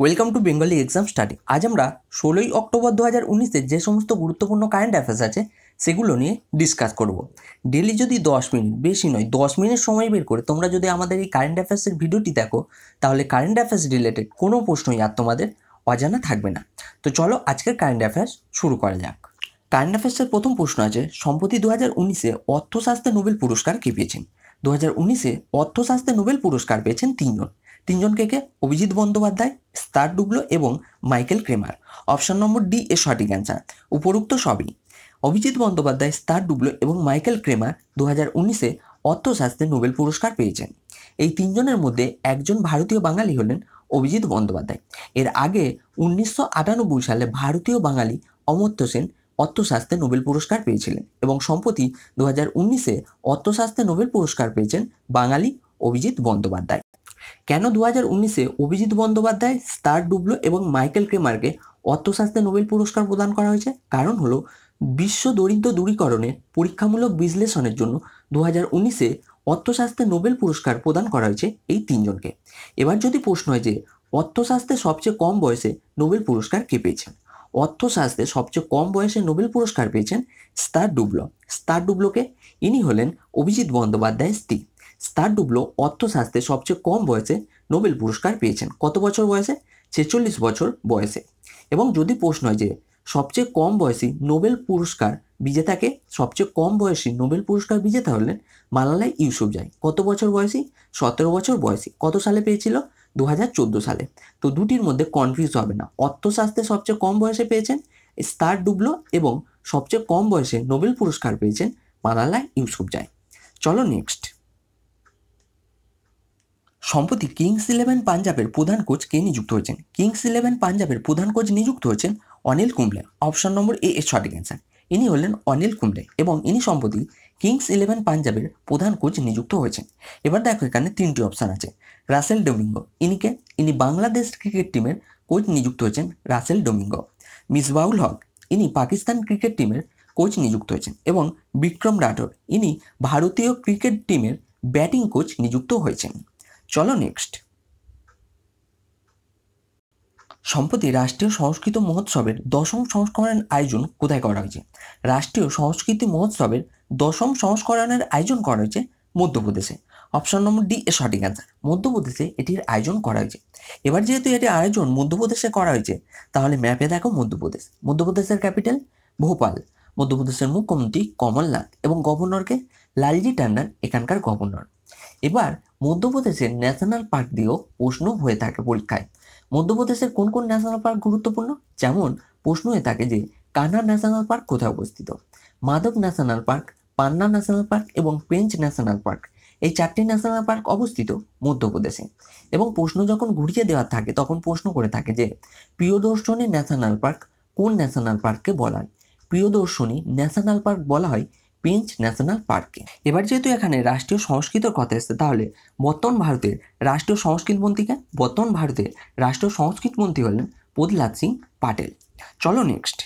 Welcome to Bengali exam study আজ আমরা ষোলোই অক্টোবর দু হাজার উনিশের যে সমস্ত গুরুত্বপূর্ণ কারেন্ট অ্যাফেয়ার্স আছে, সেগুলো নিয়ে ডিসকাস করব। ডেলি যদি দশ মিনিট বেশি নয়, দশ মিনিট সময় বের করে তোমরা যদি আমাদের এই কারেন্ট অ্যাফেয়ার্সের ভিডিওটি দেখো, তাহলে কারেন্ট অ্যাফেয়ার্স রিলেটেড কোনো প্রশ্নই আর তোমাদের অজানা থাকবে না। তো চলো আজকের কারেন্ট অ্যাফেয়ার্স শুরু করা যাক। কারেন্ট অ্যাফেয়ার্সের প্রথম প্রশ্ন আছে, সম্প্রতি দু হাজার উনিশে অর্থশাস্ত্রে নোবেল পুরস্কার কে পেয়েছেন? দু হাজার উনিশে অর্থশাস্ত্রে নোবেল পুরস্কার পেয়েছেন তিনজন। তিনজনকে কে? অভিজিৎ বন্দ্যোপাধ্যায়, স্টার ডুবলো এবং Michael Kremer. Option number D এর সঠিক অ্যান্সার উপরোক্ত সবই। অভিজিৎ বন্দ্যোপাধ্যায়, স্টার ডুবলো এবং মাইকেল ক্রেমার দু হাজার উনিশে অর্থশাস্ত্রে নোবেল পুরস্কার পেয়েছেন। এই তিনজনের মধ্যে একজন ভারতীয় বাঙালি হলেন অভিজিৎ বন্দ্যোপাধ্যায়। এর আগে উনিশশো আটানব্বই সালে ভারতীয় বাঙালি অমর্ত্য সেন অর্থশাস্ত্রে নোবেল পুরস্কার পেয়েছিলেন এবং সম্প্রতি দু হাজার উনিশে অর্থশাস্ত্রে নোবেল পুরস্কার পেয়েছেন বাঙালি অভিজিৎ বন্দ্যোপাধ্যায়। কেন দু হাজার উনিশে অভিজিৎ বন্দ্যোপাধ্যায়, স্টার ডুবলো এবং মাইকেল ক্রেমারকে অর্থশাস্ত্রে নোবেল পুরস্কার প্রদান করা হয়েছে? কারণ হলো, বিশ্ব দরিদ্র দূরীকরণের পরীক্ষামূলক বিশ্লেষণের জন্য দু হাজার উনিশে অর্থশাস্ত্রে নোবেল পুরস্কার প্রদান করা হয়েছে এই তিনজনকে। এবার যদি প্রশ্ন হয় যে, অর্থশাস্ত্রে সবচেয়ে কম বয়সে নোবেল পুরস্কার কে পেয়েছেন? অর্থশাস্ত্রে সবচেয়ে কম বয়সে নোবেল পুরস্কার পেয়েছেন স্টার ডুবলো। স্টার ডুবলোকে ইনি হলেন অভিজিৎ বন্দ্যোপাধ্যায়ের স্ত্রী। স্টার ডুবলো অর্থশাস্ত্রে সবচেয়ে কম বয়সে নোবেল পুরস্কার পেয়েছেন। কত বছর বয়সে? ছেচল্লিশ বছর বয়সে। এবং যদি প্রশ্ন হয় যে সবচেয়ে কম বয়সী নোবেল পুরস্কার বিজেতাকে সবচেয়ে কম বয়সী নোবেল পুরস্কার বিজেতা হলেন মালালাই ইউসুফজাই কত বছর বয়সী? সতেরো বছর বয়সী। কত সালে পেয়েছিল? দু হাজার চোদ্দ সালে। তো দুটির মধ্যে কনফিউজ হবে না। অর্থশাস্ত্রে সবচেয়ে কম বয়সে পেয়েছেন স্টার ডুবলো এবং সবচেয়ে কম বয়সে নোবেল পুরস্কার পেয়েছেন মালালা ইউসুফজাই চলো নেক্সট সম্প্রতি কিংস ইলেভেন পাঞ্জাবের প্রধান কোচ কে নিযুক্ত হয়েছেন? কিংস ইলেভেন পাঞ্জাবের প্রধান কোচ নিযুক্ত হয়েছেন Anil Kumble. Option number A এর সঠিক অ্যান্সার ইনি হলেন অনিল কুম্বলে এবং ইনি সম্প্রতি কিংস ইলেভেন পাঞ্জাবের প্রধান কোচ নিযুক্ত হয়েছেন। এবার দেখো এখানে তিনটি অপশান আছে। Russell Domingo. ইনিকে ইনি বাংলাদেশ ক্রিকেট টিমের কোচ নিযুক্ত হয়েছেন রাসেল ডোমিঙ্গো। মিসবাউল হক। ইনি পাকিস্তান ক্রিকেট টিমের কোচ নিযুক্ত হয়েছেন এবং বিক্রম রাঠোর। ইনি ভারতীয় ক্রিকেট টিমের ব্যাটিং কোচ নিযুক্ত হয়েছেন। চলো নেক্সট সম্প্রতি রাষ্ট্রীয় সংস্কৃত মহোৎসবের দশম সংস্করণের আয়োজন কোথায় করা হয়েছে? রাষ্ট্রীয় সংস্কৃতি মহোৎসবের দশম সংস্করণের আয়োজন করা হয়েছে মধ্যপ্রদেশে। অপশন নম্বর ডি এ সঠিক অ্যান্সার মধ্যপ্রদেশে এটির আয়োজন করা হয়েছে। এবার যেহেতু এটির আয়োজন মধ্যপ্রদেশে করা হয়েছে, তাহলে ম্যাপে দেখো মধ্যপ্রদেশ। মধ্যপ্রদেশের ক্যাপিটাল ভোপাল। মধ্যপ্রদেশের মুখ্যমন্ত্রী কমলনাথ এবং গভর্নরকে লালজি টান্ডন এখানকার গভর্নর এবার মধ্যপ্রদেশের ন্যাশনাল পার্ক দিয়েও প্রশ্ন হয়ে থাকে পরীক্ষায়। মধ্যপ্রদেশের কোন কোন ন্যাশনাল পার্ক গুরুত্বপূর্ণ? যেমন প্রশ্ন হয়ে থাকে যে, কান্না ন্যাশনাল পার্ক কোথায় অবস্থিত? Madhav national park Panna national park এবং পেঞ্চ ন্যাশনাল পার্ক এই চারটি ন্যাশনাল পার্ক অবস্থিত মধ্যপ্রদেশে। এবং প্রশ্ন যখন ঘুরিয়ে দেওয়া থাকে, তখন প্রশ্ন করে থাকে যে, প্রিয়দর্শনী ন্যাশনাল পার্ক কোন ন্যাশনাল পার্ককে বলা হয়? প্রিয়দর্শনী ন্যাশনাল পার্ক বলা হয় পেঞ্চ ন্যাশনাল পার্কে এবার যেহেতু এখানে রাষ্ট্রীয় সংস্কৃতর কথা এসছে, তাহলে বর্তমান ভারতের রাষ্ট্রীয় সংস্কৃত মন্ত্রীকে বর্তমান ভারতের রাষ্ট্রীয় সংস্কৃত মন্ত্রী হলেন প্রহ্লাদ সিং পাটেল। চলো নেক্সট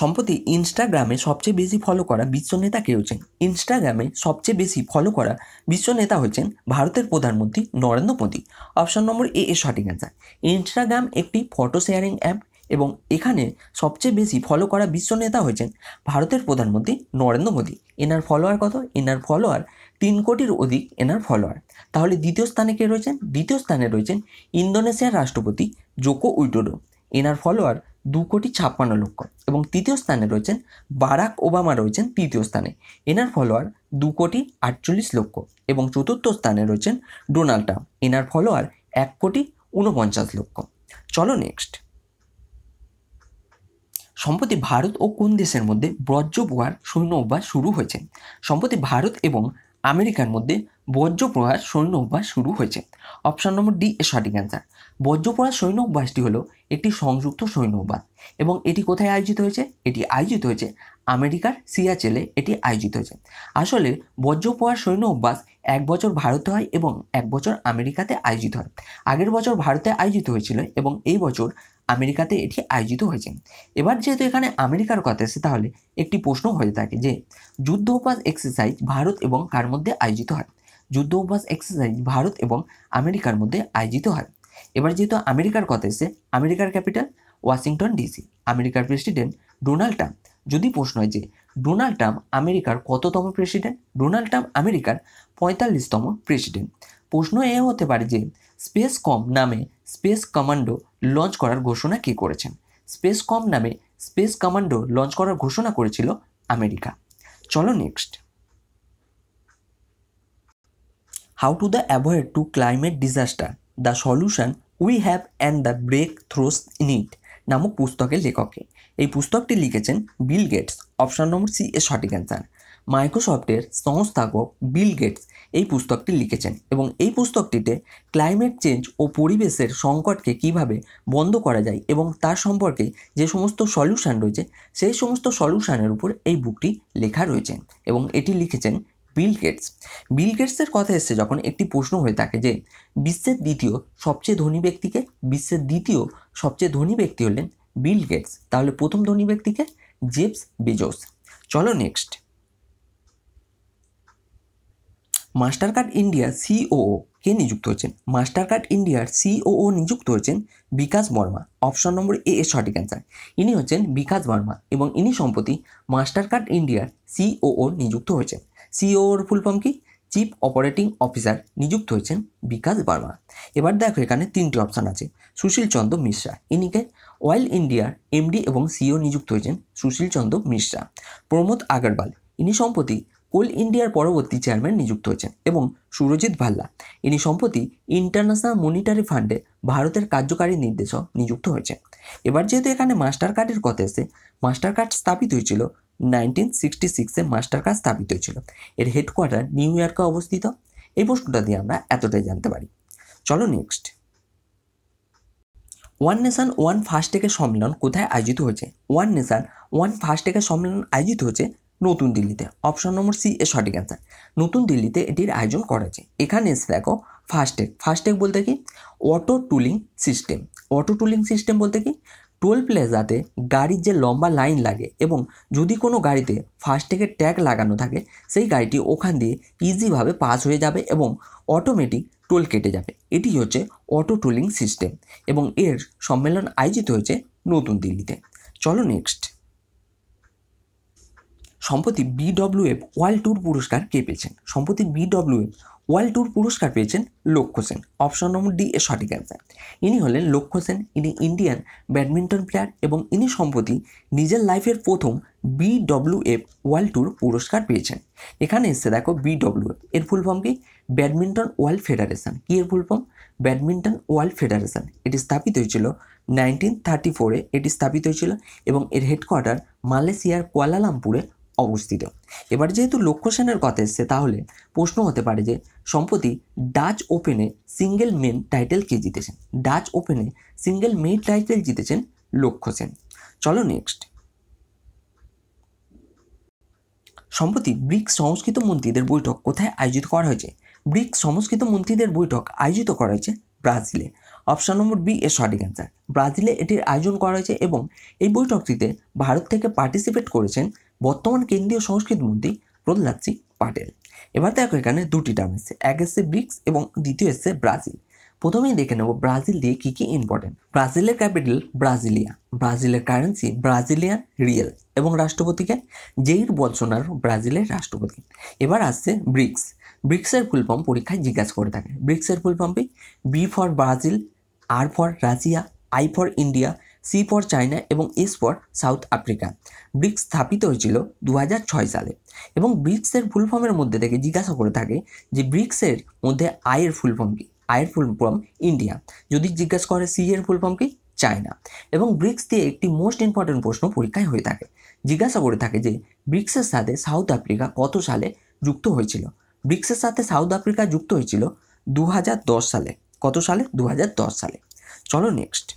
সম্প্রতি ইনস্টাগ্রামে সবচেয়ে বেশি ফলো করা বিশ্ব নেতা কে হচ্ছেন? ইনস্টাগ্রামে সবচেয়ে বেশি ফলো করা বিশ্ব নেতা হচ্ছেন ভারতের প্রধানমন্ত্রী Narendra Modi. Option number A এর সঠিক অ্যান্সার ইনস্টাগ্রাম একটি ফটো শেয়ারিং অ্যাপ এবং এখানে সবচেয়ে বেশি ফলো করা বিশ্ব নেতা হয়েছেন ভারতের প্রধানমন্ত্রী নরেন্দ্র মোদী। এনার ফলোয়ার কত? এনার ফলোয়ার তিন কোটির অধিক এনার ফলোয়ার তাহলে দ্বিতীয় স্থানে কে রয়েছেন? দ্বিতীয় স্থানে রয়েছেন ইন্দোনেশিয়ার রাষ্ট্রপতি জোকো উইডোডো। এনার ফলোয়ার দু কোটি ছাপ্পান্ন লক্ষ এবং তৃতীয় স্থানে রয়েছেন বারাক ওবামা রয়েছেন তৃতীয় স্থানে। এনার ফলোয়ার দু কোটি আটচল্লিশ লক্ষ এবং চতুর্থ স্থানে রয়েছেন ডোনাল্ড ট্রাম্প। এনার ফলোয়ার এক কোটি ঊনপঞ্চাশ লক্ষ। চলো নেক্সট সম্প্রতি ভারত ও কোন দেশের মধ্যে বজ্র প্রহার সৈন্য অভ্যাস শুরু হয়েছে? সম্প্রতি ভারত এবং আমেরিকার মধ্যে বজ্র প্রহার সৈন্য অভ্যাস শুরু হয়েছে। অপশন নম্বর ডি এর সঠিক অ্যান্সার বজ্র প্রহার সৈন্য অভ্যাসটি হলো একটি সংযুক্ত সৈন্য অভ্যাস এবং এটি কোথায় আয়োজিত হয়েছে? এটি আয়োজিত হয়েছে আমেরিকার সিয়াচেলে এটি আয়োজিত হয়েছে। আসলে বজ্র প্রহার সৈন্য অভ্যাস এক বছর ভারতে হয় এবং এক বছর আমেরিকাতে আয়োজিত হয়। আগের বছর ভারতে আয়োজিত হয়েছিল এবং এই বছর আমেরিকাতে এটি আয়োজিত হয়েছে। এবার যেহেতু এখানে আমেরিকার কথা এসে তাহলে একটি প্রশ্ন হয়ে থাকে যে, যুদ্ধ অভ্যাস এক্সারসাইজ ভারত এবং কার মধ্যে আয়োজিত হয়? যুদ্ধ অভ্যাস এক্সারসাইজ ভারত এবং আমেরিকার মধ্যে আয়োজিত হয়। এবার যেহেতু আমেরিকার কথা এসে আমেরিকার ক্যাপিটাল ওয়াশিংটন ডিসি, আমেরিকার প্রেসিডেন্ট ডোনাল্ড ট্রাম্প। যদি প্রশ্ন হয় যে, ডোনাল্ড ট্রাম্প আমেরিকার কততম প্রেসিডেন্ট? ডোনাল্ড ট্রাম্প আমেরিকার পঁয়তাল্লিশতম প্রেসিডেন্ট। প্রশ্ন এ হতে পারে যে, স্পেস কম নামে স্পেস কমান্ডো লঞ্চ করার ঘোষণা কে করেছেন? স্পেস কম নামে স্পেস কমান্ডো লঞ্চ করার ঘোষণা করেছিল আমেরিকা। চলো next. How to the avoid to climate disaster the solution we have and the breakthroughs in it নামক পুস্তকের লেখকে। এই পুস্তকটি লিখেছেন Bill Gates option number C এর সঠিক অ্যান্সার মাইক্রোসফটের সংস্থাপক বিল গেটস এই পুস্তকটি লিখেছেন এবং এই পুস্তকটিতে ক্লাইমেট চেঞ্জ ও পরিবেশের সংকটকে কীভাবে বন্ধ করা যায় এবং তার সম্পর্কে যে সমস্ত সলিউশন রয়েছে, সেই সমস্ত সলিউশানের উপর এই বুকটি লেখা রয়েছে এবং এটি লিখেছেন বিল গেটস। বিল গেটসের কথা এসছে যখন একটি প্রশ্ন হয়ে থাকে যে, বিশ্বের দ্বিতীয় সবচেয়ে ধনী ব্যক্তিকে? বিশ্বের দ্বিতীয় সবচেয়ে ধনী ব্যক্তি হলেন বিল গেটস। তাহলে প্রথম ধনী ব্যক্তিকে? Jeff Bezos. চলো নেক্সট। মাস্টার কার্ড ইন্ডিয়ার সিওও কে নিযুক্ত হয়েছেন মাস্টার কার্ড ইন্ডিয়ার সিওও নিযুক্ত হয়েছেন বিকাশ বর্মা। অপশন নম্বর এ এর সঠিক অ্যান্সার ইনি হচ্ছেন বিকাশ বর্মা এবং ইনি সম্প্রতি মাস্টার কার্ড ইন্ডিয়ার সিওও নিযুক্ত হয়েছেন। সিওওর ফুল ফর্ম কি? চিফ অপারেটিং অফিসার নিযুক্ত হয়েছেন বিকাশ বর্মা। এবার দেখো এখানে তিনটি অপশান আছে। সুশীল চন্দ্র মিশ্রা। ইনিকে অয়েল ইন্ডিয়ার এমডি এবং সিও নিযুক্ত হয়েছেন সুশীল চন্দ্র মিশ্রা। প্রমোদ আগরওয়াল। ইনি সম্প্রতি কোল ইন্ডিয়ার পরবর্তী চেয়ারম্যান নিযুক্ত হয়েছেন এবং সুরজিৎ ভাল্লা। ইনি সম্প্রতি ইন্টারন্যাশনাল মনিটারি ফান্ডে ভারতের কার্যকারী নির্দেশক নিযুক্ত হয়েছেন। এবার যেহেতু এখানে মাস্টার কার্ডের কথা এসে মাস্টার কার্ড স্থাপিত হয়েছিল নাইনটিন সিক্সটি সিক্সে মাস্টার কার্ড স্থাপিত হয়েছিল। এর হেডকোয়ার্টার নিউ ইয়র্কে অবস্থিত। এই প্রশ্নটা দিয়ে আমরা এতটাই জানতে পারি। চলো নেক্সট। ওয়ান নেশান, ওয়ান ফাস্টেকের সম্মেলন কোথায় আয়োজিত হয়েছে? ওয়ান নেশান, ওয়ান ফাস্টেকের সম্মেলন আয়োজিত হয়েছে নতুন দিল্লিতে। অপশন নম্বর সি এ সঠিক অ্যান্সার নতুন দিল্লিতে এটির আয়োজন করা এখানে এসে দেখো ফাস্টেক ফাস্টেক বলতে কি? Auto tolling system auto tolling system বলতে কি? টোল প্লাজাতে গাড়ির যে লম্বা লাইন লাগে এবং যদি কোনো গাড়িতে ফাস্টেগের ট্যাগ লাগানো থাকে, সেই গাড়িটি ওখান দিয়ে ইজিভাবে পাস হয়ে যাবে এবং অটোমেটিক টোল কেটে যাবে। এটি হচ্ছে অটো টুলিং সিস্টেম এবং এর সম্মেলন আয়োজিত হয়েছে নতুন দিল্লিতে। চলো নেক্সট সম্প্রতি বিডব্লিউএফ ওয়ার্ল্ড ট্যুর পুরস্কার কে পেয়েছেন? সম্প্রতি বিডব্লিউএফ ওয়ার্ল্ড ট্যুর পুরস্কার পেয়েছেন Lakshya Sen, option number D এ সঠিক অ্যান্সার ইনি হলেন লক্ষ্য সেন, ইনি ইন্ডিয়ান ব্যাডমিন্টন প্লেয়ার এবং ইনি সম্প্রতি নিজের লাইফের প্রথম বিডব্লিউএফ ওয়ার্ল্ড ট্যুর পুরস্কার পেয়েছেন। এখানে এসে দেখো বিডব্লিউএফ এর ফুল ফর্ম কি? ব্যাডমিন্টন ওয়ার্ল্ড ফেডারেশন কি এর full form badminton world federation এটি স্থাপিত হয়েছিল নাইনটিন থার্টি ফোরে এটি স্থাপিত হয়েছিল এবং এর হেডকোয়ার্টার মালয়েশিয়ার কুয়ালালামপুরে অবস্থিত। এবার যেহেতু লক্ষ্য সেনের কথা এসছে, তাহলে প্রশ্ন হতে পারে যে সম্প্রতি ডাচ ওপেনে সিঙ্গেল মেন টাইটেল কে জিতেছেন? ডাচ ওপেনে সিঙ্গেল মেন টাইটেল জিতেছেন লক্ষ্য সেন চলো নেক্সট। সম্প্রতি ব্রিক্স সংস্কৃত মন্ত্রীদের বৈঠক কোথায় আয়োজিত করা হয়েছে? ব্রিক্স সংস্কৃত মন্ত্রীদের বৈঠক আয়োজিত করা হয়েছে ব্রাজিলে। অপশান নম্বর বি এর সঠিক অ্যান্সার ব্রাজিলে এটির আয়োজন করা হয়েছে এবং এই বৈঠকটিতে ভারত থেকে পার্টিসিপেট করেছেন বর্তমান কেন্দ্রীয় সংস্কৃত মন্ত্রী প্রহ্লাদ সিং পাটেল। এবার দেখো এখানে দুটি টার্ম এসছে। এক এসছে ব্রিক্স এবং দ্বিতীয় এসছে ব্রাজিল। প্রথমেই দেখে নেব ব্রাজিল দিয়ে কী কী ইম্পর্টেন্ট ব্রাজিলের ক্যাপিটাল ব্রাজিলিয়া। ব্রাজিলের কারেন্সি ব্রাজিলিয়ান রিয়েল এবং রাষ্ট্রপতিকে জেইর বলসোনার ব্রাজিলের রাষ্ট্রপতি। এবার আসছে ব্রিক্স ব্রিক্সের ফুল ফর্ম পরীক্ষায় জিজ্ঞাসা করে থাকে। ব্রিক্সের full B for Brazil R for Russia I for India C for China এবং S for South Africa. BRICS স্থাপিত হয়েছিল দু হাজার ছয় সালে এবং ব্রিক্সের ফুল ফর্মের মধ্যে থেকে জিজ্ঞাসা করে থাকে যে ব্রিক্সের মধ্যে আয়ের ফুল ফর্ম কি? আয়ের ফুল ফর্ম ইন্ডিয়া। যদি জিজ্ঞাসা করে সি এর ফুল ফর্ম কি? চায়না। এবং ব্রিক্স দিয়ে একটি মোস্ট ইম্পর্ট্যান্ট প্রশ্ন পরীক্ষায় হয়ে থাকে। জিজ্ঞাসা করে থাকে যে ব্রিক্সের সাথে সাউথ আফ্রিকা কত সালে যুক্ত হয়েছিল? ব্রিক্সের সাথে সাউথ আফ্রিকা যুক্ত হয়েছিল দু হাজার দশ সালে। কত সালে? দু হাজার দশ সালে। চলো নেক্সট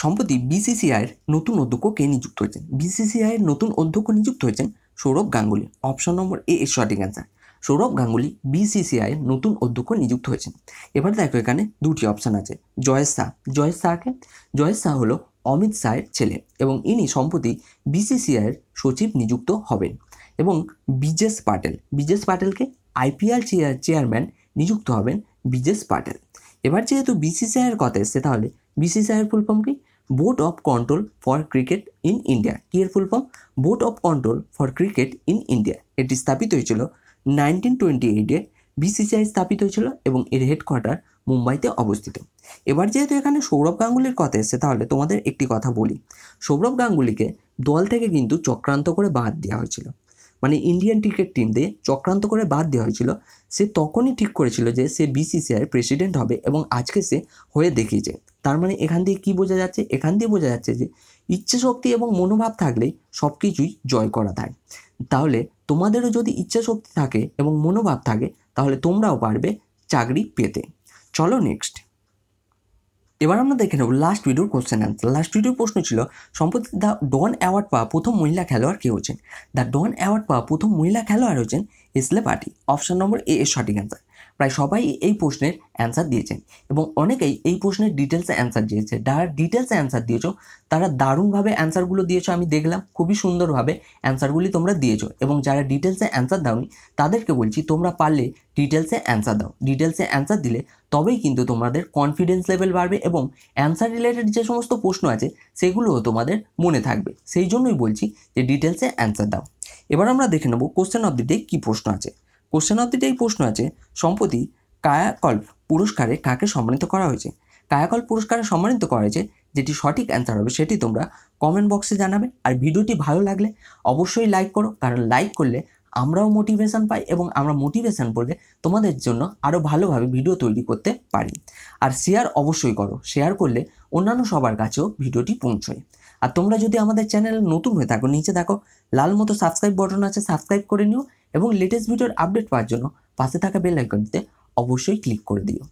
সম্প্রতি বিসিসিআইয়ের নতুন অধ্যক্ষ কে নিযুক্ত হয়েছেন? বিসিসিআইয়ের নতুন অধ্যক্ষ নিযুক্ত হয়েছেন Sourav Ganguly. Option number A এর সঠিক অ্যান্সার সৌরভ গাঙ্গুলি বিসিসিআইয়ের নতুন অধ্যক্ষ নিযুক্ত হয়েছেন। এবার দেখো এখানে দুটি অপশান আছে। জয়েশ শাহ। জয়েশ শাহকে? জয়েশ শাহ হলো অমিত শাহের ছেলে এবং ইনি সম্প্রতি বিসিসিআইয়ের সচিব নিযুক্ত হবেন এবং বিজেশ পাটেল। বিজেশ পাটেলকে আইপিএল চেয়ারম্যান নিযুক্ত হবেন বিজেশ পাটেল। এবার যেহেতু বিসিসিআইয়ের কথা এসছে, তাহলে বিসিসিআইয়ের ফুল ফর্ম কি? Board of control for cricket in India কি এর full form board of control for cricket in India এটি স্থাপিত হয়েছিল নাইনটিন টোয়েন্টি এইটে বিসিসিআই স্থাপিত হয়েছিল এবং এর হেডকোয়ার্টার মুম্বাইতে অবস্থিত এবার যেহেতু এখানে সৌরভ গাঙ্গুলির কথা এসছে তাহলে তোমাদের একটি কথা বলি সৌরভ গাঙ্গুলিকে দল থেকে কিন্তু চক্রান্ত করে বাদ দেওয়া হয়েছিল মানে ইন্ডিয়ান ক্রিকেট টিম দিয়ে চক্রান্ত করে বাদ দেওয়া হয়েছিল। সে তখনই ঠিক করেছিল যে সে বিসিসিআই প্রেসিডেন্ট হবে এবং আজকে সে হয়ে দেখিয়েছে। তার মানে এখান দিয়ে কি বোঝা যাচ্ছে? এখান দিয়ে বোঝা যাচ্ছে যে ইচ্ছে শক্তি এবং মনোভাব থাকলেই সব কিছুই জয় করা যায়। তাহলে তোমাদেরও যদি ইচ্ছা শক্তি থাকে এবং মনোভাব থাকে, তাহলে তোমরাও পারবে চাকরি পেতে। চলো নেক্সট এবার আমরা দেখে নেব লাস্ট ভিডিওর কোশ্চেন অ্যান্সার লাস্ট ভিডিওর প্রশ্ন ছিল, সম্প্রতি দ্য ডন অ্যাওয়ার্ড পাওয়া প্রথম মহিলা খেলোয়াড় কে হচ্ছেন দ্য ডন অ্যাওয়ার্ড পাওয়া প্রথম মহিলা খেলোয়াড় হচ্ছেন এসলে পার্টি অপশান নম্বর এ সঠিক অ্যান্সার প্রায় সবাই এই প্রশ্নের অ্যান্সার দিয়েছেন এবং অনেকেই এই প্রশ্নের ডিটেলসে অ্যান্সার দিয়েছে। যারা ডিটেলসে অ্যান্সার দিয়েছ, তারা দারুণভাবে অ্যান্সারগুলো দিয়েছ, আমি দেখলাম। খুবই সুন্দরভাবে অ্যান্সারগুলি তোমরা দিয়েছ এবং যারা ডিটেলসে অ্যান্সার দাওনি, তাদেরকে বলছি, তোমরা পারলে ডিটেলসে অ্যান্সার দাও। ডিটেলসে অ্যান্সার দিলে তবেই কিন্তু তোমাদের কনফিডেন্স লেভেল বাড়বে এবং অ্যান্সার রিলেটেড যে সমস্ত প্রশ্ন আছে, সেগুলোও তোমাদের মনে থাকবে। সেই জন্যই বলছি যে ডিটেলসে অ্যান্সার দাও। এবার আমরা দেখে নেব কোশ্চেন অফ দি ডে কী প্রশ্ন আছে। কোশ্চেন অফ দি ডে প্রশ্ন আছে, সম্প্রতি কায়াকল্প পুরস্কারে কাকে সম্মানিত করা হয়েছে? কায়াকল্প পুরস্কারে সম্মানিত করা হয়েছে, যেটি সঠিক অ্যান্সার হবে সেটি তোমরা কমেন্ট বক্সে জানাবে। আর ভিডিওটি ভালো লাগলে অবশ্যই লাইক করো, কারণ লাইক করলে আমরাও মোটিভেশন পাই এবং আমরা মোটিভেশন বললে তোমাদের জন্য আরও ভালোভাবে ভিডিও তৈরি করতে পারি। আর শেয়ার অবশ্যই করো শেয়ার করলে অন্যান্য সবার কাছেও ভিডিওটি পৌঁছয়। আর তোমরা যদি আমাদের চ্যানেল নতুন হয়ে থাকো, নিচে দেখো, লাল মতো সাবস্ক্রাইব বটন আছে সাবস্ক্রাইব করে নিও এবং লেটেস্ট ভিডিওর আপডেট পাওয়ার জন্য পাশে থাকা বেল আইকনটিতে অবশ্যই ক্লিক করে দিও।